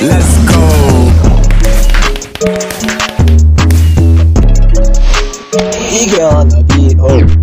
Let's go. Eager on the beat. Oh.